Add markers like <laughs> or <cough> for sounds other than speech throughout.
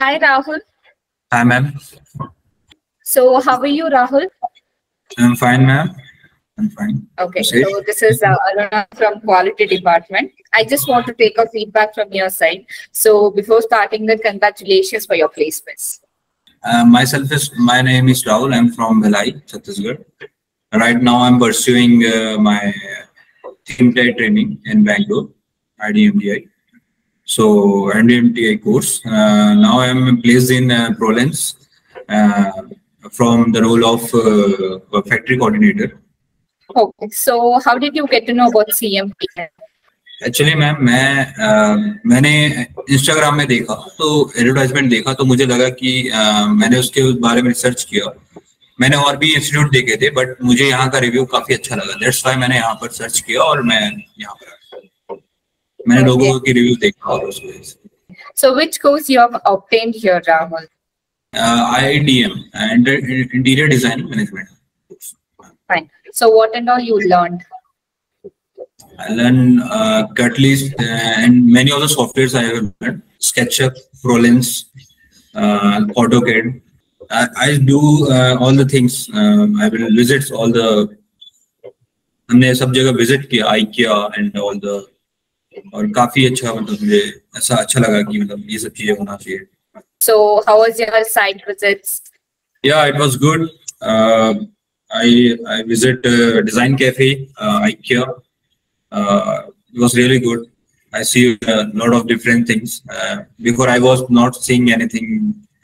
Hi, Rahul. Hi, ma'am. So, how are you, Rahul? I'm fine, ma'am. I'm fine. Okay, so this is uh, Aruna from Quality Department. I just want to take a feedback from your side. So, before starting that, congratulations for your placements. Uh, myself is my name is Rahul. I'm from Bhilai, Chhattisgarh. Right now, I'm pursuing uh, my team training in Bangalore, IDMTI. So, IDMTI course. Uh, now, I'm placed in uh, Prolens uh, from the role of uh, factory coordinator. Okay, so how did you get to know about CMT? Actually ma'am मैं अ, मैंने Instagram में देखा तो advertisement देखा तो मुझे लगा कि अ, मैंने उसके बारे में रिसर्च किया मैंने और भी इंस्टीट्यूट देखे थे बट मुझे यहाँ का रिव्यू काफ़ी अच्छा लगा दैट्स वाई मैंने यहाँ पर सर्च किया और मैं यहाँ पर मैंने Okay. लोगों की रिव्यू देखा और उसकी वजह से So, which course you have obtained here, Rahul? I D M interior design management Fine. So, what and all you learned? I learned uh, Catalyst uh, and many of the softwares I have learned. SketchUp, ProLens, uh, AutoCAD. I, I do uh, all the things. Um, I will visit all the. हमने सब जगह visit किया आई किया and all the और काफी अच्छा मतलब मुझे ऐसा अच्छा लगा कि मतलब ये सब चीजें होना चाहिए So, how was your site visits? Yeah, it was good. Uh, I I visit uh, Design Cafe, uh, IKEA. Uh, it was really good. I see a lot of different things. Uh, before I was not seeing anything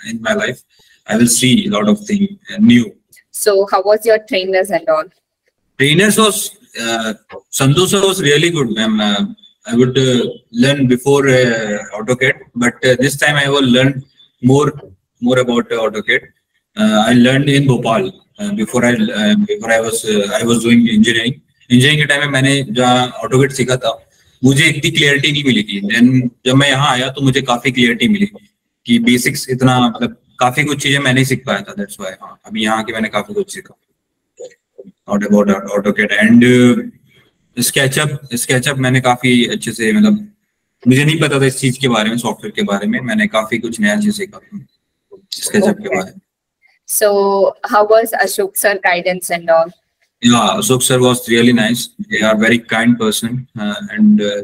in my life. I will see a lot of things uh, new. So, how was your trainers and all? Trainers was uh, Sandhu sir was really good, ma'am. Uh, I would uh, learn before uh, AutoCAD, but uh, this time I will learn more more about uh, AutoCAD. Uh, I learned in Bhopal uh, before I uh, before I was uh, I was doing engineering. Engineering के time में मैंने जहाँ ऑटोकेट सीखा था मुझे इतनी clarity नहीं मिली थी देन जब मैं यहाँ आया तो मुझे काफ़ी क्लियरिटी मिली कि बेसिक्स इतना मतलब काफ़ी कुछ चीज़ें मैं नहीं सीख पाया था दैट्स व्हाई हाँ अभी यहाँ के मैंने काफ़ी कुछ सीखा not about AutoCAD and SketchUp SketchUp मैंने काफ़ी अच्छे से मतलब मुझे नहीं पता था इस चीज़ के बारे में सॉफ्टवेयर के बारे में मैंने काफ़ी कुछ नया चीज़ सीखा स्केचअप के. बारे में So, how was Ashok sir guidance and all? Yeah, Ashok sir was really nice. They are very kind person, uh, and uh,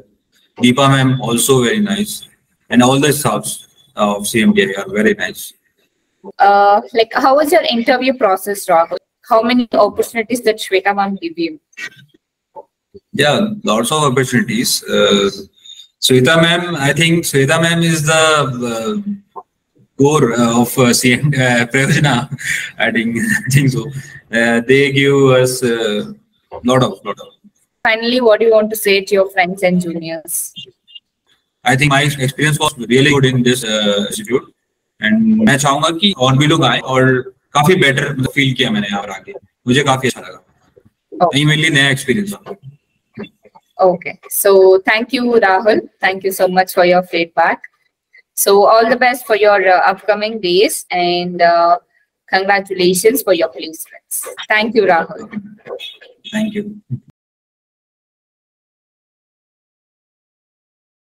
Deepa ma'am also very nice, and all the staffs of CMDI are very nice. Uh, like, how was your interview process, Rahul? How many opportunities did Shweta ma'am give you? Yeah, lots of opportunities. Uh, Sweta ma'am, I think Sweta ma'am is the uh, core uh, of uh, CN, uh, Prayojana. I think, <laughs> I think so. Uh, they give us a lot of, lot of. Finally, what do you want to say to your friends and juniors? I think my experience was really good in this uh, institute. And I would and मैं चाहूंगा कि और भी लोग आए और काफी better feel किया मैंने यहाँ पर आके मुझे काफी अच्छा लगा oh. नहीं मेनली नया experience Okay. So thank you, Rahul. Thank you so much for your feedback. So all the best for your uh, upcoming days and uh, congratulations for your placements. Thank you, Rahul. Thank you.